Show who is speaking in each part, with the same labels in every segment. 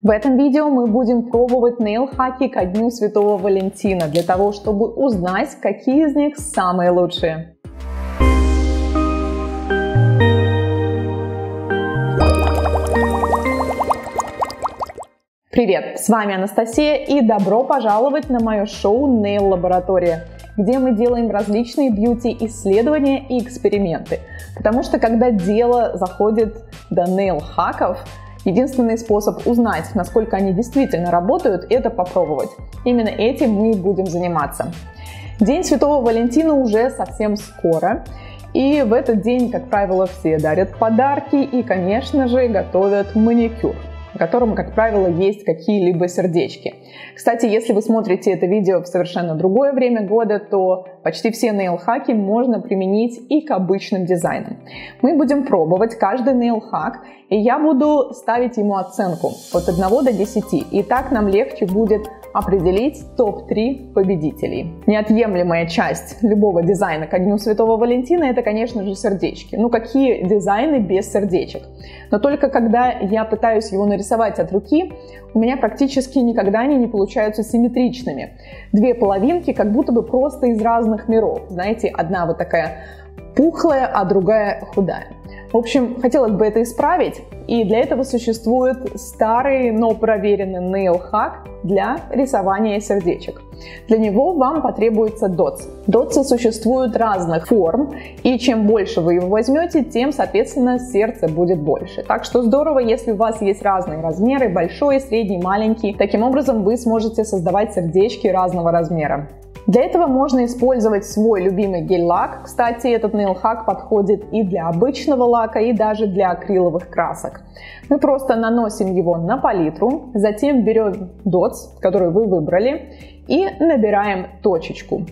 Speaker 1: В этом видео мы будем пробовать нейл-хаки ко Дню Святого Валентина, для того, чтобы узнать, какие из них самые лучшие. Привет, с вами Анастасия и добро пожаловать на мое шоу Nail Лаборатория, где мы делаем различные бьюти-исследования и эксперименты. Потому что когда дело заходит до нейл-хаков, Единственный способ узнать, насколько они действительно работают, это попробовать. Именно этим мы будем заниматься. День Святого Валентина уже совсем скоро. И в этот день, как правило, все дарят подарки и, конечно же, готовят маникюр на котором, как правило, есть какие-либо сердечки. Кстати, если вы смотрите это видео в совершенно другое время года, то почти все нейл-хаки можно применить и к обычным дизайнам. Мы будем пробовать каждый нейл-хак, и я буду ставить ему оценку от 1 до 10. И так нам легче будет определить топ-3 победителей. Неотъемлемая часть любого дизайна ко Дню Святого Валентина это, конечно же, сердечки. Ну какие дизайны без сердечек? Но только когда я пытаюсь его нарисовать от руки, у меня практически никогда они не получаются симметричными. Две половинки как будто бы просто из разных миров. Знаете, одна вот такая пухлая, а другая худая. В общем, хотелось бы это исправить, и для этого существует старый, но проверенный hack для рисования сердечек. Для него вам потребуется дотс. Дотсы существуют разных форм, и чем больше вы его возьмете, тем, соответственно, сердце будет больше. Так что здорово, если у вас есть разные размеры, большой, средний, маленький. Таким образом, вы сможете создавать сердечки разного размера. Для этого можно использовать свой любимый гель-лак. Кстати, этот нейл-хак подходит и для обычного лака, и даже для акриловых красок. Мы просто наносим его на палитру, затем берем дотс, который вы выбрали, и набираем точечку.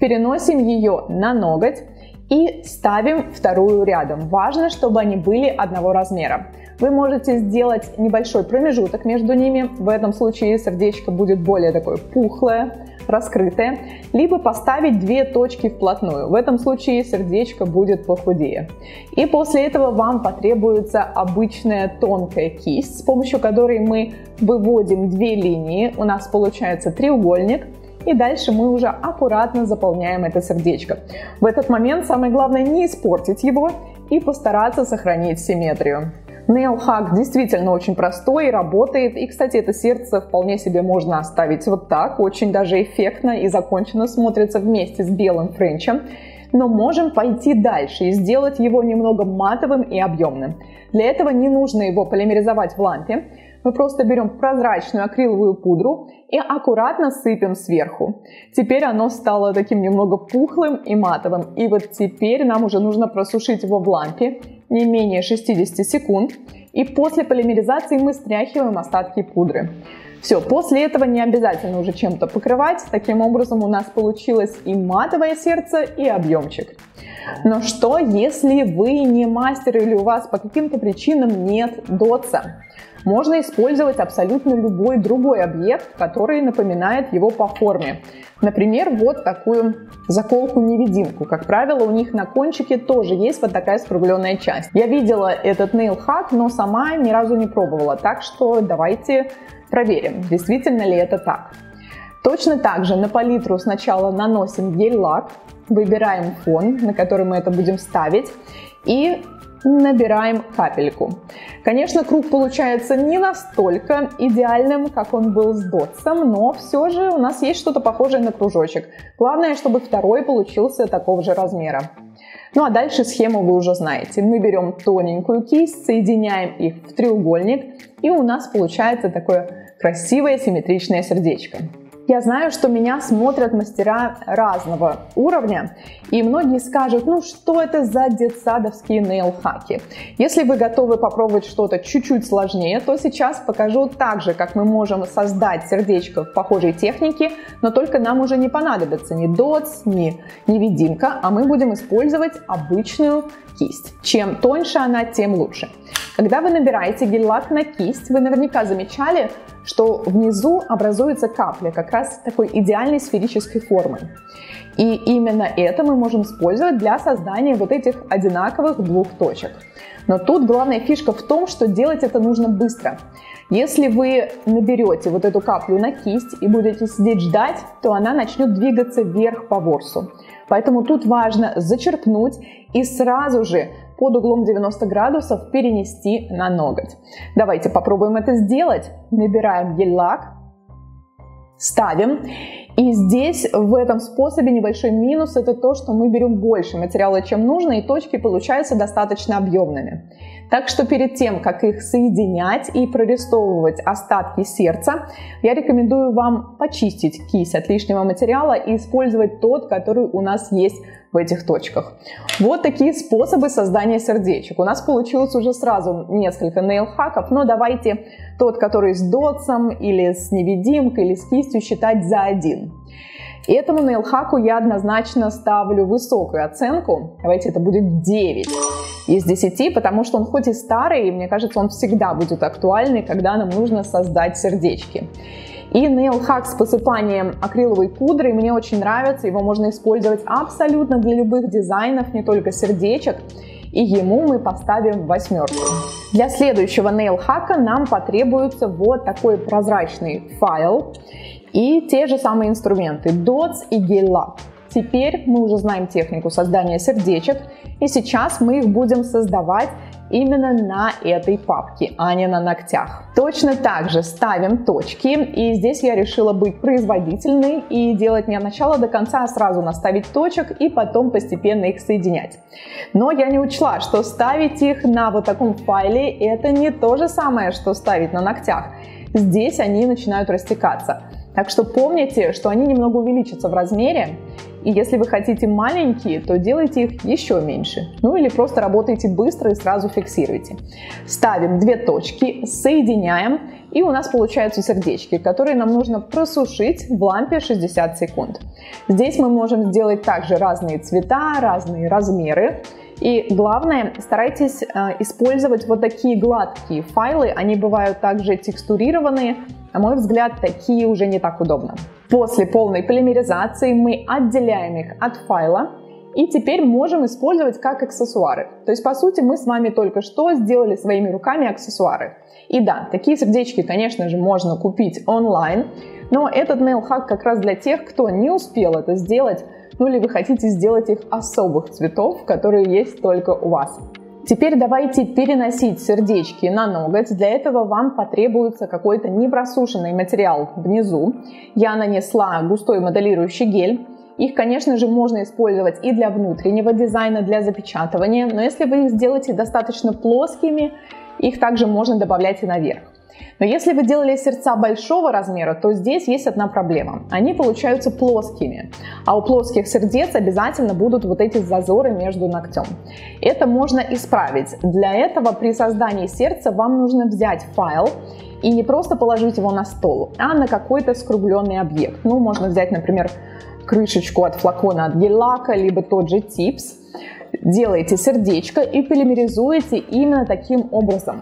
Speaker 1: Переносим ее на ноготь и ставим вторую рядом. Важно, чтобы они были одного размера. Вы можете сделать небольшой промежуток между ними. В этом случае сердечко будет более такое пухлое, раскрытое, либо поставить две точки вплотную. В этом случае сердечко будет похудее. И после этого вам потребуется обычная тонкая кисть, с помощью которой мы выводим две линии. У нас получается треугольник. И дальше мы уже аккуратно заполняем это сердечко. В этот момент самое главное не испортить его и постараться сохранить симметрию. Nail действительно очень простой и работает. И, кстати, это сердце вполне себе можно оставить вот так. Очень даже эффектно и закончено смотрится вместе с белым френчем. Но можем пойти дальше и сделать его немного матовым и объемным. Для этого не нужно его полимеризовать в лампе. Мы просто берем прозрачную акриловую пудру и аккуратно сыпем сверху. Теперь оно стало таким немного пухлым и матовым. И вот теперь нам уже нужно просушить его в лампе не менее 60 секунд. И после полимеризации мы стряхиваем остатки пудры. Все, после этого не обязательно уже чем-то покрывать. Таким образом у нас получилось и матовое сердце, и объемчик. Но что, если вы не мастер или у вас по каким-то причинам нет дотса? Можно использовать абсолютно любой другой объект, который напоминает его по форме. Например, вот такую заколку-невидимку. Как правило, у них на кончике тоже есть вот такая скругленная часть. Я видела этот hack, но сама ни разу не пробовала. Так что давайте проверим, действительно ли это так. Точно так же на палитру сначала наносим гель-лак, выбираем фон, на который мы это будем ставить, и набираем капельку. Конечно, круг получается не настолько идеальным, как он был с дотсом, но все же у нас есть что-то похожее на кружочек. Главное, чтобы второй получился такого же размера. Ну а дальше схему вы уже знаете. Мы берем тоненькую кисть, соединяем их в треугольник, и у нас получается такое красивое симметричное сердечко. Я знаю, что меня смотрят мастера разного уровня, и многие скажут, ну что это за детсадовские нейл-хаки. Если вы готовы попробовать что-то чуть-чуть сложнее, то сейчас покажу так же, как мы можем создать сердечко в похожей технике, но только нам уже не понадобится ни дотс, ни невидимка, а мы будем использовать обычную кисть. Чем тоньше она, тем лучше. Когда вы набираете гель-лак на кисть, вы наверняка замечали, что внизу образуется капля, как раз такой идеальной сферической формы. И именно это мы можем использовать для создания вот этих одинаковых двух точек. Но тут главная фишка в том, что делать это нужно быстро. Если вы наберете вот эту каплю на кисть и будете сидеть ждать, то она начнет двигаться вверх по ворсу. Поэтому тут важно зачерпнуть и сразу же под углом 90 градусов перенести на ноготь. Давайте попробуем это сделать. Набираем гель-лак, ставим. И здесь в этом способе небольшой минус это то, что мы берем больше материала, чем нужно, и точки получаются достаточно объемными. Так что перед тем, как их соединять и прорисовывать остатки сердца, я рекомендую вам почистить кисть от лишнего материала и использовать тот, который у нас есть в этих точках. Вот такие способы создания сердечек. У нас получилось уже сразу несколько нейл-хаков, но давайте тот, который с дотсом или с невидимкой или с кистью считать за один. И этому нейлхаку я однозначно ставлю высокую оценку. Давайте это будет 9 из 10, потому что он хоть и старый, и мне кажется, он всегда будет актуальный, когда нам нужно создать сердечки. И Nail Hack с посыпанием акриловой пудры мне очень нравится. Его можно использовать абсолютно для любых дизайнов, не только сердечек. И ему мы поставим восьмерку. Для следующего Nail Hack нам потребуется вот такой прозрачный файл и те же самые инструменты Dots и Gel Lab. Теперь мы уже знаем технику создания сердечек, и сейчас мы их будем создавать именно на этой папке, а не на ногтях. Точно так же ставим точки, и здесь я решила быть производительной и делать не от начала до конца, а сразу наставить точек и потом постепенно их соединять. Но я не учла, что ставить их на вот таком файле это не то же самое, что ставить на ногтях. Здесь они начинают растекаться. Так что помните, что они немного увеличатся в размере, и если вы хотите маленькие, то делайте их еще меньше. Ну или просто работайте быстро и сразу фиксируйте. Ставим две точки, соединяем, и у нас получаются сердечки, которые нам нужно просушить в лампе 60 секунд. Здесь мы можем сделать также разные цвета, разные размеры. И главное, старайтесь э, использовать вот такие гладкие файлы. Они бывают также текстурированные, на мой взгляд, такие уже не так удобно. После полной полимеризации мы отделяем их от файла и теперь можем использовать как аксессуары. То есть, по сути, мы с вами только что сделали своими руками аксессуары. И да, такие сердечки, конечно же, можно купить онлайн, но этот наил-хак как раз для тех, кто не успел это сделать, ну или вы хотите сделать их особых цветов, которые есть только у вас. Теперь давайте переносить сердечки на ноготь. Для этого вам потребуется какой-то непросушенный материал внизу. Я нанесла густой моделирующий гель. Их, конечно же, можно использовать и для внутреннего дизайна, для запечатывания, но если вы их сделаете достаточно плоскими, их также можно добавлять и наверх. Но если вы делали сердца большого размера, то здесь есть одна проблема. Они получаются плоскими, а у плоских сердец обязательно будут вот эти зазоры между ногтем. Это можно исправить. Для этого при создании сердца вам нужно взять файл и не просто положить его на стол, а на какой-то скругленный объект. Ну, можно взять, например, крышечку от флакона от гель-лака, либо тот же типс. Делаете сердечко и полимеризуете именно таким образом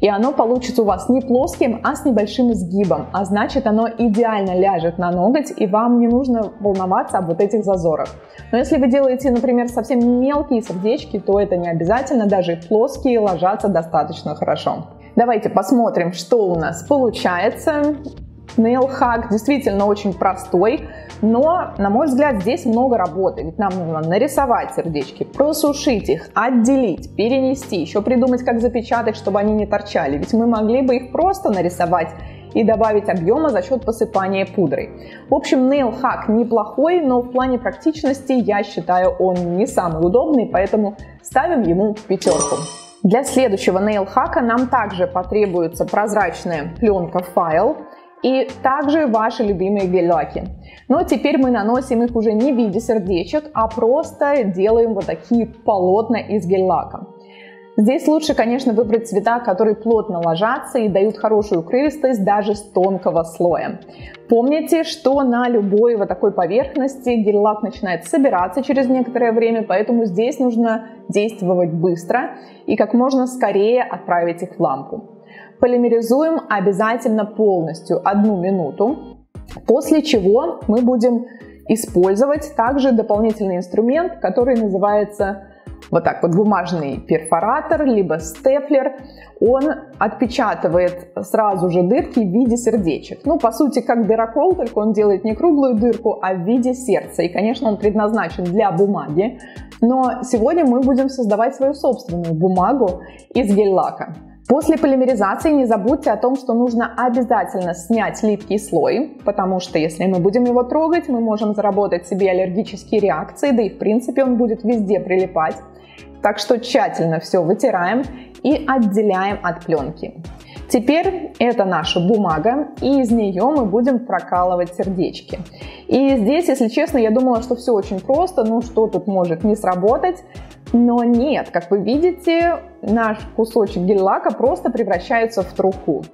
Speaker 1: и оно получится у вас не плоским, а с небольшим изгибом, а значит оно идеально ляжет на ноготь, и вам не нужно волноваться об вот этих зазорах. Но если вы делаете, например, совсем мелкие сердечки, то это не обязательно, даже плоские ложатся достаточно хорошо. Давайте посмотрим, что у нас получается. Nail Hack действительно очень простой, но, на мой взгляд, здесь много работы, ведь нам нужно нарисовать сердечки, просушить их, отделить, перенести, еще придумать, как запечатать, чтобы они не торчали, ведь мы могли бы их просто нарисовать и добавить объема за счет посыпания пудрой. В общем, Nail Hack неплохой, но в плане практичности я считаю он не самый удобный, поэтому ставим ему пятерку. Для следующего Hack нам также потребуется прозрачная пленка файл, и также ваши любимые гель-лаки. Но теперь мы наносим их уже не в виде сердечек, а просто делаем вот такие полотна из гель-лака. Здесь лучше, конечно, выбрать цвета, которые плотно ложатся и дают хорошую укрывистость даже с тонкого слоя. Помните, что на любой вот такой поверхности гель-лак начинает собираться через некоторое время, поэтому здесь нужно действовать быстро и как можно скорее отправить их в лампу. Полимеризуем обязательно полностью одну минуту, после чего мы будем использовать также дополнительный инструмент, который называется вот так вот бумажный перфоратор, либо степлер, он отпечатывает сразу же дырки в виде сердечек. Ну, по сути, как дырокол, только он делает не круглую дырку, а в виде сердца. И, конечно, он предназначен для бумаги. Но сегодня мы будем создавать свою собственную бумагу из гель-лака. После полимеризации не забудьте о том, что нужно обязательно снять липкий слой, потому что если мы будем его трогать, мы можем заработать себе аллергические реакции, да и в принципе он будет везде прилипать. Так что тщательно все вытираем и отделяем от пленки. Теперь это наша бумага, и из нее мы будем прокалывать сердечки. И здесь, если честно, я думала, что все очень просто, ну что тут может не сработать, но нет, как вы видите, наш кусочек гель-лака просто превращается в труху.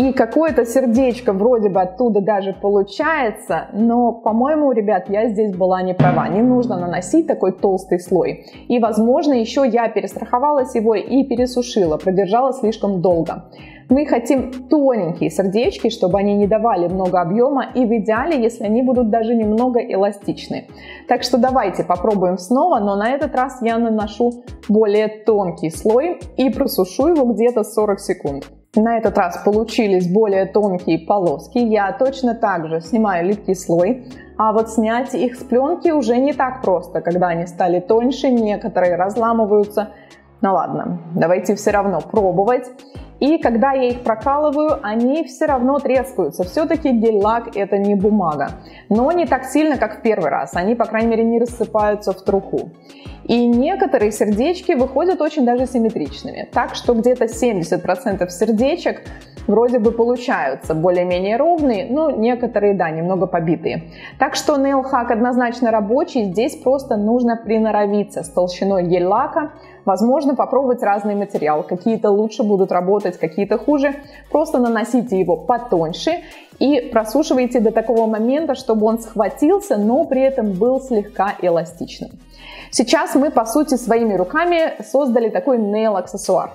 Speaker 1: И какое-то сердечко вроде бы оттуда даже получается, но, по-моему, ребят, я здесь была не права. Не нужно наносить такой толстый слой. И, возможно, еще я перестраховалась его и пересушила, продержала слишком долго. Мы хотим тоненькие сердечки, чтобы они не давали много объема и в идеале, если они будут даже немного эластичны. Так что давайте попробуем снова, но на этот раз я наношу более тонкий слой и просушу его где-то 40 секунд. На этот раз получились более тонкие полоски. Я точно так же снимаю липкий слой, а вот снять их с пленки уже не так просто, когда они стали тоньше, некоторые разламываются. Ну ладно, давайте все равно пробовать. И когда я их прокалываю, они все равно трескаются. Все-таки гель-лак это не бумага. Но не так сильно, как в первый раз. Они, по крайней мере, не рассыпаются в труху. И некоторые сердечки выходят очень даже симметричными. Так что где-то 70% сердечек вроде бы получаются более-менее ровные, но некоторые, да, немного побитые. Так что Hack однозначно рабочий, здесь просто нужно приноровиться с толщиной гель-лака, возможно попробовать разный материал, какие-то лучше будут работать, какие-то хуже, просто наносите его потоньше и просушивайте до такого момента, чтобы он схватился, но при этом был слегка эластичным. Сейчас мы, по сути, своими руками создали такой nail-аксессуар.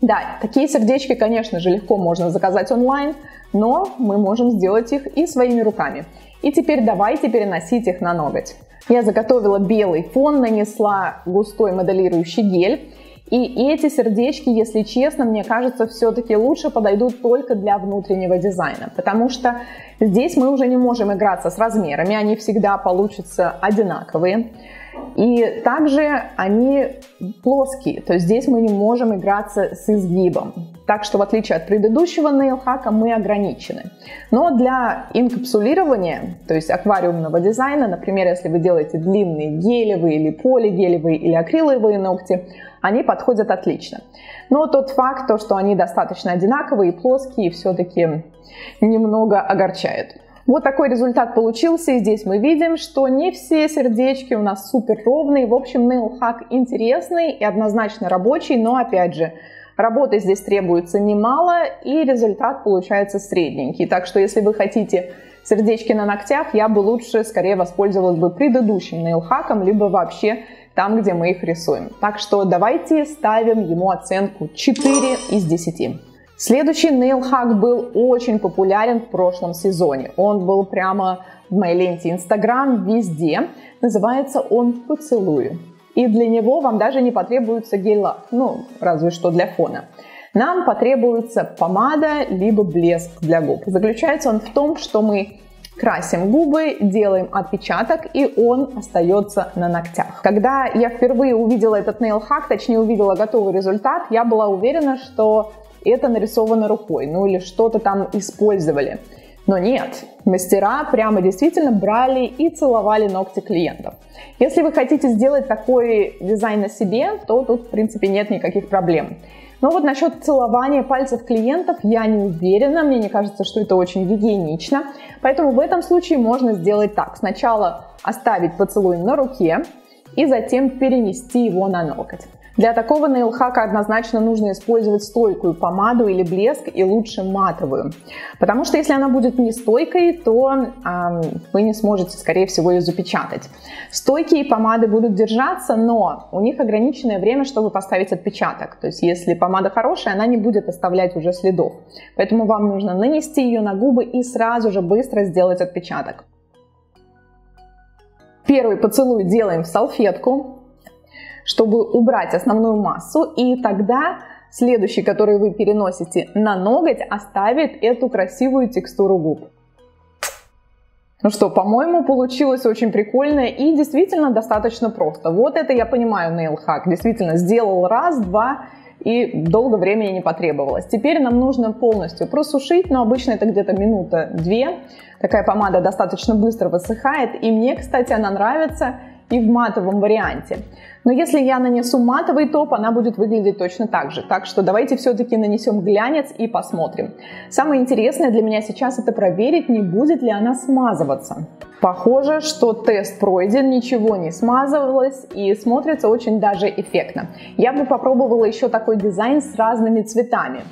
Speaker 1: Да, такие сердечки, конечно же, легко можно заказать онлайн, но мы можем сделать их и своими руками. И теперь давайте переносить их на ноготь. Я заготовила белый фон, нанесла густой моделирующий гель. И эти сердечки, если честно, мне кажется, все-таки лучше подойдут только для внутреннего дизайна, потому что здесь мы уже не можем играться с размерами, они всегда получатся одинаковые. И также они плоские, то есть здесь мы не можем играться с изгибом. Так что в отличие от предыдущего нейлхака мы ограничены. Но для инкапсулирования, то есть аквариумного дизайна, например, если вы делаете длинные гелевые или полигелевые или акриловые ногти, они подходят отлично. Но тот факт, то, что они достаточно одинаковые и плоские, все-таки немного огорчает. Вот такой результат получился, и здесь мы видим, что не все сердечки у нас супер ровные. В общем, nail hack интересный и однозначно рабочий, но опять же, работы здесь требуется немало, и результат получается средненький. Так что, если вы хотите сердечки на ногтях, я бы лучше скорее воспользовалась бы предыдущим нейлхаком, либо вообще там, где мы их рисуем. Так что давайте ставим ему оценку 4 из 10. Следующий нейлхак был очень популярен в прошлом сезоне. Он был прямо в моей ленте Инстаграм везде. Называется он «Поцелую». И для него вам даже не потребуется гель-лак, ну, разве что для фона. Нам потребуется помада, либо блеск для губ. Заключается он в том, что мы красим губы, делаем отпечаток, и он остается на ногтях. Когда я впервые увидела этот hack, точнее увидела готовый результат, я была уверена, что это нарисовано рукой, ну или что-то там использовали. Но нет, мастера прямо действительно брали и целовали ногти клиентов. Если вы хотите сделать такой дизайн на себе, то тут, в принципе, нет никаких проблем. Но вот насчет целования пальцев клиентов я не уверена, мне не кажется, что это очень гигиенично. Поэтому в этом случае можно сделать так. Сначала оставить поцелуй на руке и затем перенести его на ноготь. Для такого нейлхака однозначно нужно использовать стойкую помаду или блеск и лучше матовую. Потому что если она будет не стойкой, то э, вы не сможете, скорее всего, ее запечатать. Стойкие помады будут держаться, но у них ограниченное время, чтобы поставить отпечаток. То есть если помада хорошая, она не будет оставлять уже следов. Поэтому вам нужно нанести ее на губы и сразу же быстро сделать отпечаток. Первый поцелуй делаем в салфетку. Чтобы убрать основную массу, и тогда следующий, который вы переносите на ноготь, оставит эту красивую текстуру губ. Ну что, по-моему, получилось очень прикольно и действительно достаточно просто. Вот это я понимаю nail hack. Действительно, сделал раз, два, и долго времени не потребовалось. Теперь нам нужно полностью просушить, но обычно это где-то минута-две. Такая помада достаточно быстро высыхает, и мне, кстати, она нравится и в матовом варианте. Но если я нанесу матовый топ, она будет выглядеть точно так же. Так что давайте все-таки нанесем глянец и посмотрим. Самое интересное для меня сейчас это проверить, не будет ли она смазываться. Похоже, что тест пройден, ничего не смазывалось и смотрится очень даже эффектно. Я бы попробовала еще такой дизайн с разными цветами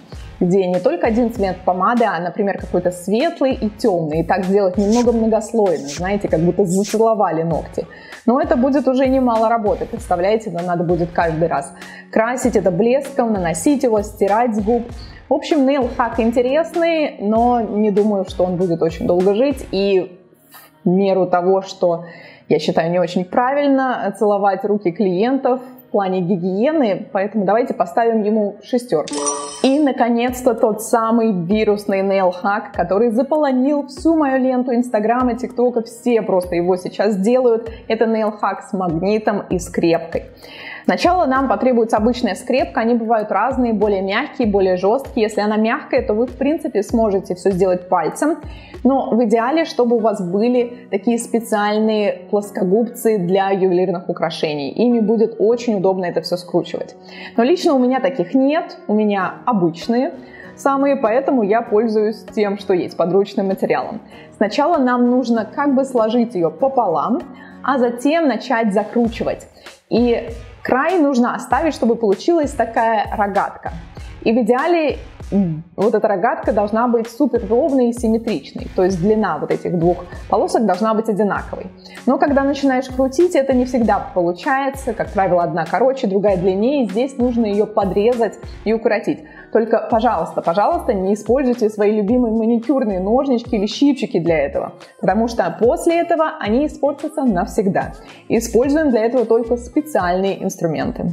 Speaker 1: где не только один цвет помады, а, например, какой-то светлый и темный. И так сделать немного многослойно, знаете, как будто зацеловали ногти. Но это будет уже немало работы, представляете, но надо будет каждый раз красить это блеском, наносить его, стирать с губ. В общем, hack интересный, но не думаю, что он будет очень долго жить. И в меру того, что я считаю не очень правильно целовать руки клиентов, плане гигиены, поэтому давайте поставим ему шестерку. И, наконец-то, тот самый вирусный hack, который заполонил всю мою ленту Инстаграма, ТикТока, все просто его сейчас делают. Это hack с магнитом и скрепкой. Сначала нам потребуется обычная скрепка, они бывают разные, более мягкие, более жесткие. Если она мягкая, то вы в принципе сможете все сделать пальцем, но в идеале, чтобы у вас были такие специальные плоскогубцы для ювелирных украшений. Ими будет очень удобно это все скручивать. Но лично у меня таких нет, у меня обычные, самые, поэтому я пользуюсь тем, что есть, подручным материалом. Сначала нам нужно как бы сложить ее пополам, а затем начать закручивать. И Край нужно оставить, чтобы получилась такая рогатка. И в идеале вот эта рогатка должна быть супер ровной и симметричной, то есть длина вот этих двух полосок должна быть одинаковой. Но когда начинаешь крутить, это не всегда получается, как правило, одна короче, другая длиннее, здесь нужно ее подрезать и укоротить. Только, пожалуйста, пожалуйста, не используйте свои любимые маникюрные ножнички или щипчики для этого, потому что после этого они испортятся навсегда. Используем для этого только специальные инструменты.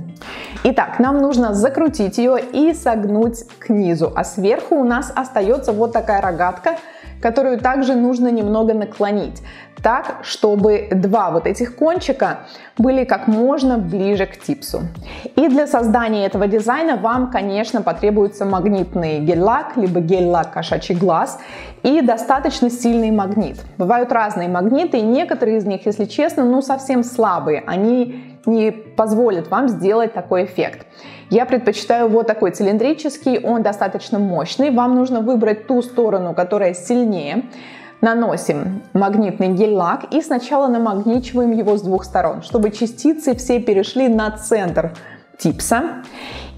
Speaker 1: Итак, нам нужно закрутить ее и согнуть к низу, а сверху у нас остается вот такая рогатка, которую также нужно немного наклонить, так, чтобы два вот этих кончика были как можно ближе к типсу. И для создания этого дизайна вам, конечно, потребуется магнитный гель-лак, либо гель-лак кошачий глаз и достаточно сильный магнит. Бывают разные магниты, и некоторые из них, если честно, ну совсем слабые. Они не позволит вам сделать такой эффект. Я предпочитаю вот такой цилиндрический, он достаточно мощный. Вам нужно выбрать ту сторону, которая сильнее. Наносим магнитный гель-лак и сначала намагничиваем его с двух сторон, чтобы частицы все перешли на центр типса.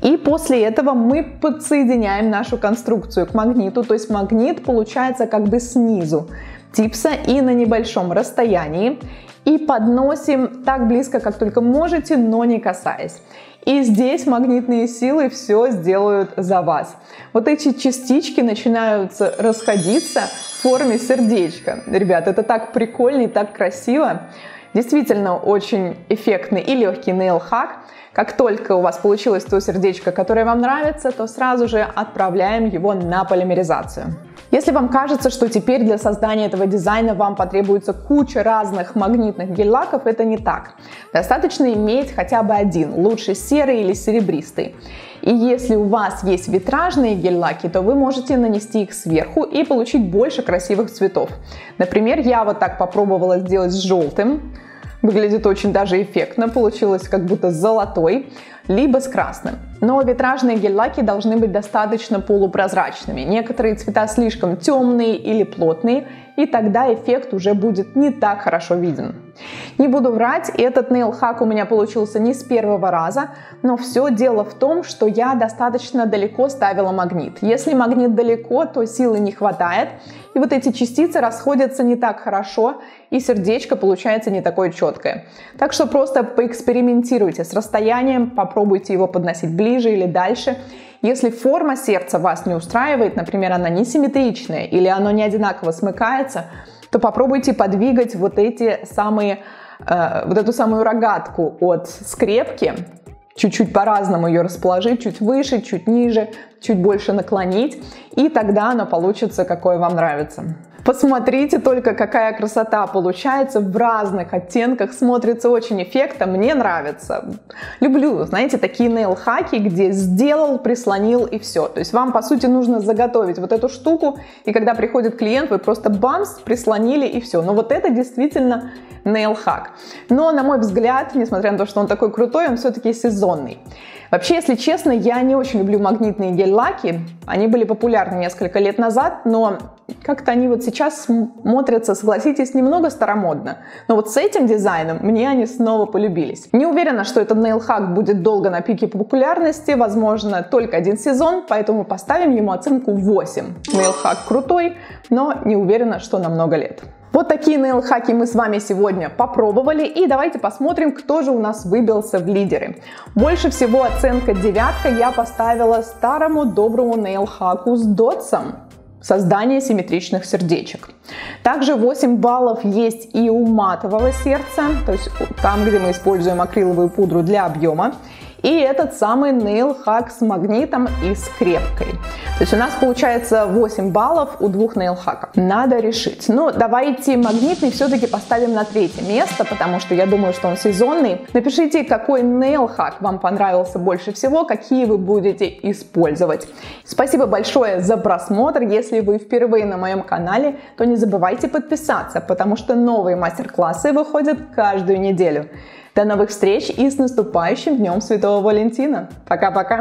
Speaker 1: И после этого мы подсоединяем нашу конструкцию к магниту, то есть магнит получается как бы снизу типса и на небольшом расстоянии и подносим так близко, как только можете, но не касаясь. И здесь магнитные силы все сделают за вас. Вот эти частички начинают расходиться форме сердечка. Ребят, это так прикольно и так красиво. Действительно очень эффектный и легкий hack. Как только у вас получилось то сердечко, которое вам нравится, то сразу же отправляем его на полимеризацию. Если вам кажется, что теперь для создания этого дизайна вам потребуется куча разных магнитных гель-лаков, это не так. Достаточно иметь хотя бы один, лучше серый или серебристый. И если у вас есть витражные гель-лаки, то вы можете нанести их сверху и получить больше красивых цветов. Например, я вот так попробовала сделать с желтым. Выглядит очень даже эффектно, получилось как будто золотой либо с красным. Но витражные гель-лаки должны быть достаточно полупрозрачными. Некоторые цвета слишком темные или плотные, и тогда эффект уже будет не так хорошо виден. Не буду врать, этот hack у меня получился не с первого раза, но все дело в том, что я достаточно далеко ставила магнит. Если магнит далеко, то силы не хватает, и вот эти частицы расходятся не так хорошо, и сердечко получается не такое четкое. Так что просто поэкспериментируйте с расстоянием, попробуйте его подносить ближе или дальше. Если форма сердца вас не устраивает, например, она несимметричная или оно не одинаково смыкается, то попробуйте подвигать вот эти самые э, вот эту самую рогатку от скрепки, чуть-чуть по-разному ее расположить, чуть выше, чуть ниже, чуть больше наклонить, и тогда оно получится, какое вам нравится. Посмотрите только, какая красота получается в разных оттенках, смотрится очень эффектно, мне нравится. Люблю, знаете, такие нейл-хаки, где сделал, прислонил и все. То есть вам, по сути, нужно заготовить вот эту штуку, и когда приходит клиент, вы просто бамс, прислонили и все. Но вот это действительно нейл-хак. Но, на мой взгляд, несмотря на то, что он такой крутой, он все-таки сезонный. Вообще, если честно, я не очень люблю магнитные гель-лаки. Они были популярны несколько лет назад, но как-то они вот сейчас смотрятся, согласитесь, немного старомодно. Но вот с этим дизайном мне они снова полюбились. Не уверена, что этот нейлхак будет долго на пике популярности, возможно, только один сезон, поэтому поставим ему оценку 8. Нейлхак крутой, но не уверена, что на много лет. Вот такие нейл-хаки мы с вами сегодня попробовали. И давайте посмотрим, кто же у нас выбился в лидеры. Больше всего оценка девятка я поставила старому доброму нейл-хаку с дотсом создание симметричных сердечек. Также 8 баллов есть и у матового сердца, то есть там, где мы используем акриловую пудру для объема. И этот самый Nail Hack с магнитом и скрепкой. То есть у нас получается 8 баллов у двух Nail Hack. Надо решить. Ну, давайте магнитный все-таки поставим на третье место, потому что я думаю, что он сезонный. Напишите, какой Nail Hack вам понравился больше всего, какие вы будете использовать. Спасибо большое за просмотр. Если вы впервые на моем канале, то не забывайте подписаться, потому что новые мастер-классы выходят каждую неделю. До новых встреч и с наступающим Днем Святого Валентина. Пока-пока!